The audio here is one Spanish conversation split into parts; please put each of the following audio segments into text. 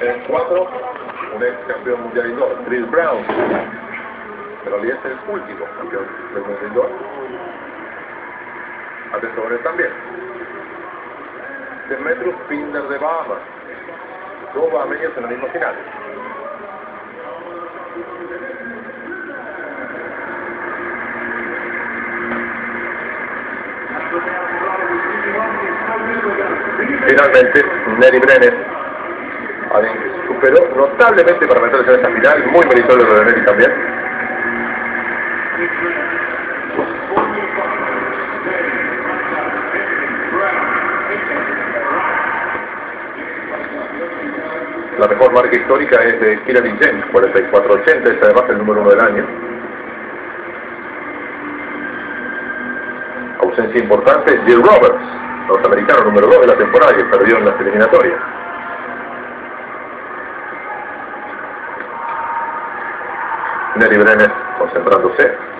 En cuatro, un ex campeón mundial indoor, Chris Brown. Pero Ali es el último campeón del mundo indoor. Atención también. Demetrius Pinder de Bahamas. Dos bahameños en la misma final. Finalmente, Nelly Brenner superó notablemente para meterse en esta final, muy meritorio de Nelly también. La mejor marca histórica es de Kirby James, 4480, es además el número uno del año. Ausencia importante, Jill Roberts, norteamericano número 2 de la temporada que perdió en las eliminatorias. Nelly Brenner concentrándose.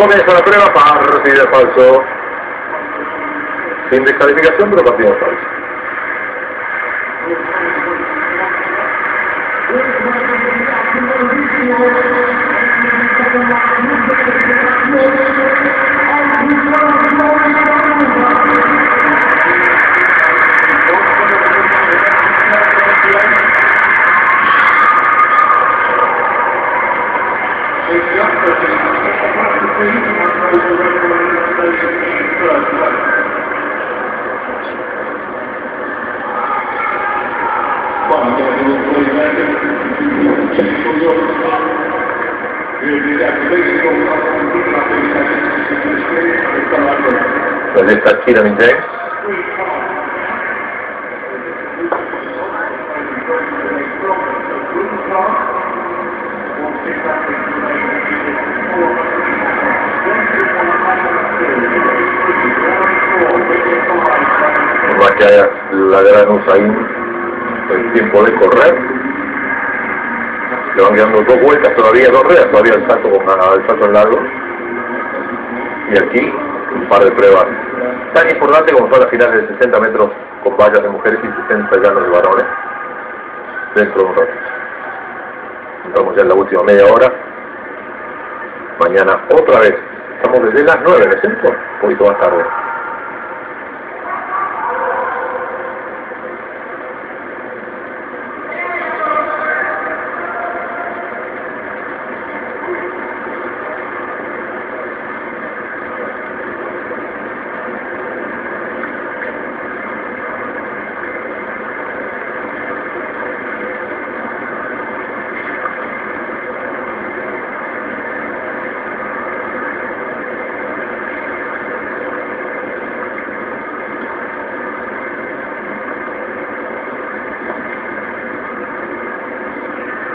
Comienza la prueba, partida falso. Sin descalificación, pero partida falso. Esta Kieran James. Va que haya la gran Usain el tiempo de correr. Le van quedando dos vueltas todavía, dos ruedas, todavía el salto, con, el salto en largo. Y aquí un par de pruebas tan importantes como son las finales de 60 metros con vallas de mujeres y 60 llanos de varones dentro de un rato. Estamos ya en la última media hora. Mañana otra vez. Estamos desde las 9, ¿no es? Un poquito más tarde.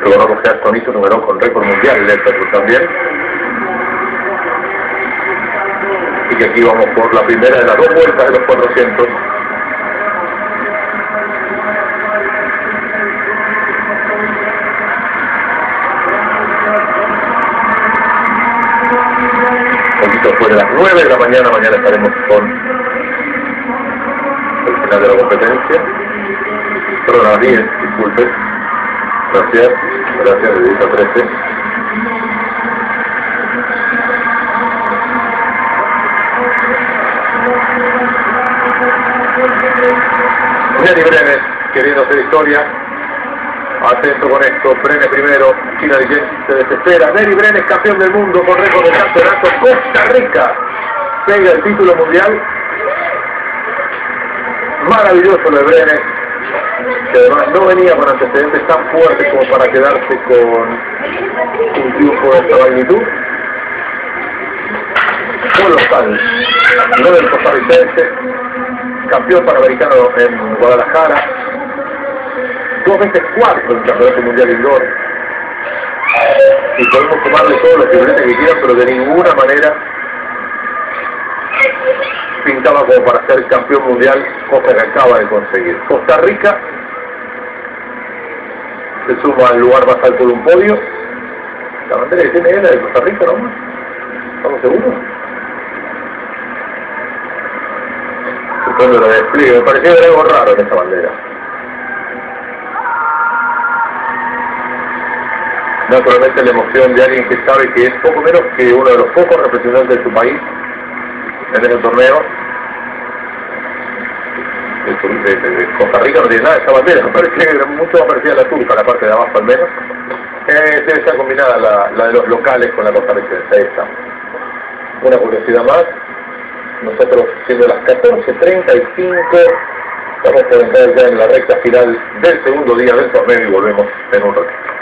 Recordamos que Aston hizo número con récord mundial el Petro también. Y que aquí vamos por la primera de las dos vueltas de los 400. Un poquito después de las 9 de la mañana, mañana estaremos con el final de la competencia. Perdón, a las 10, disculpe. Gracias, gracias, de 10 a 13. Nelly Brenes, queriendo hacer historia. Atento con esto, Brenes primero, China de se desespera. Nelly Brenes, campeón del mundo con récord de campeonato Costa Rica. Pega el título mundial Maravilloso lo de Brenes, que además no venía con antecedentes tan fuertes como para quedarse con un triunfo de esta magnitud. Fue local, no del costarricense, campeón panamericano en Guadalajara, dos veces cuarto en el Campeonato Mundial Indoor. Y podemos tomarle todos los libretes que quieran, pero de ninguna manera pintaba como para ser campeón mundial, cosa que acaba de conseguir. Costa Rica se suma al lugar más alto de un podio. La bandera que tiene es de Costa Rica, ¿no? ¿Estamos seguros? Cuando lo despliegue, me parecía ver algo raro en esa bandera. Naturalmente la emoción de alguien que sabe que es poco menos que uno de los pocos representantes de su país en el torneo. de Costa Rica no tiene nada, está bandera, parece que mucho más parecida a la turca, la parte de abajo al menos. Eh, debe estar combinada la, de los locales con la costarricense, ahí está. Una curiosidad más, nosotros siendo las 14.35 vamos a entrar ya en la recta final del segundo día del torneo y volvemos en un ratito.